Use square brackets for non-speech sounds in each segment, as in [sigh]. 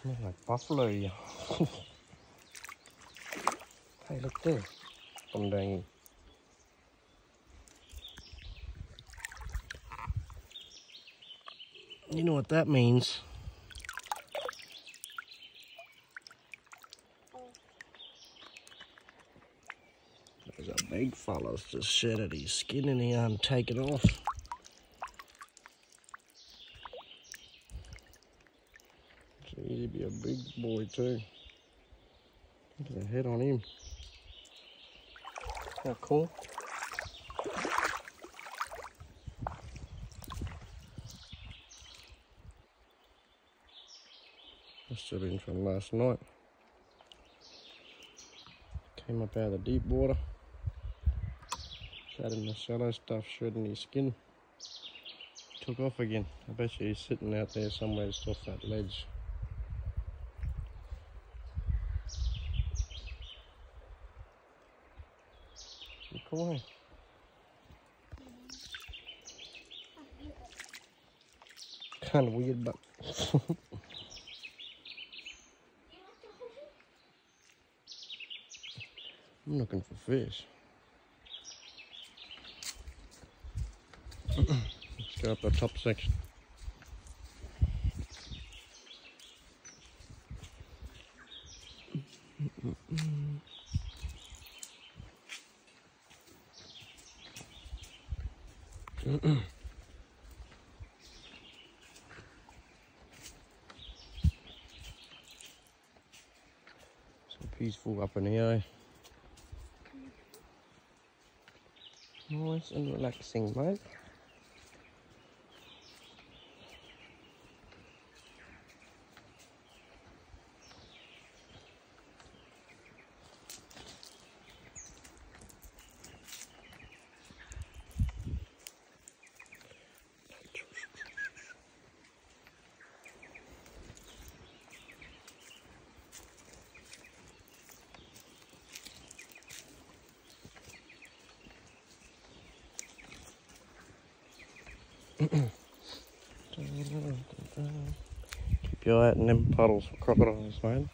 Smells like buffalo [laughs] hey, look there. Bundangi. You know what that means. There's a big fella's just shedded his skin and he ain't taken off. So he'd be a big boy too. Look at the head on him. How cool. Must have been from last night. Came up out of the deep water. Sat in the shallow stuff, shredding his skin. Took off again. I bet you he's sitting out there somewhere just off that ledge. Cool, hey? Kind of weird, but [laughs] I'm looking for fish. Let's go up the top section. So peaceful up in here. Nice and relaxing, mate. Keep your eye out in them puddles for crocodiles, man.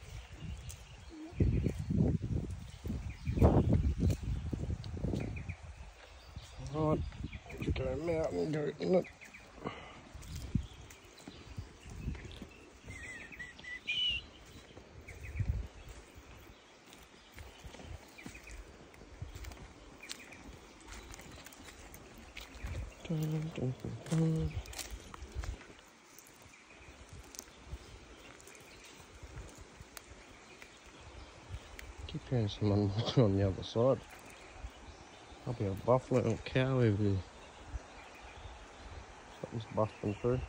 Alright, let's go out and go in it. Dun, dun, dun, dun. Keep hearing someone walking [laughs] on the other side. Probably a buffalo or cow over there. Something's busting through.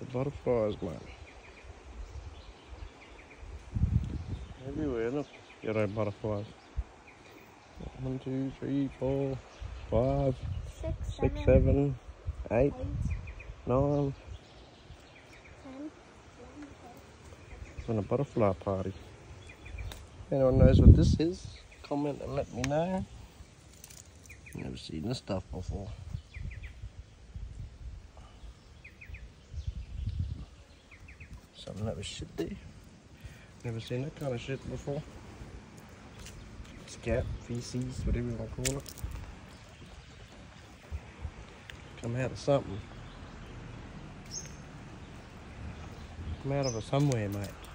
The butterflies, man. Everywhere, look. Yellow butterflies. One, two, three, four, five, Six, six, seven, seven, eight, eight, nine. ten. On a butterfly party. Anyone knows what this is? Comment and let me know. Never seen this stuff before. Something that was shit there. Never seen that kind of shit before. Scat, feces, whatever you want to call it. Come out of something. Come out of it somewhere, mate.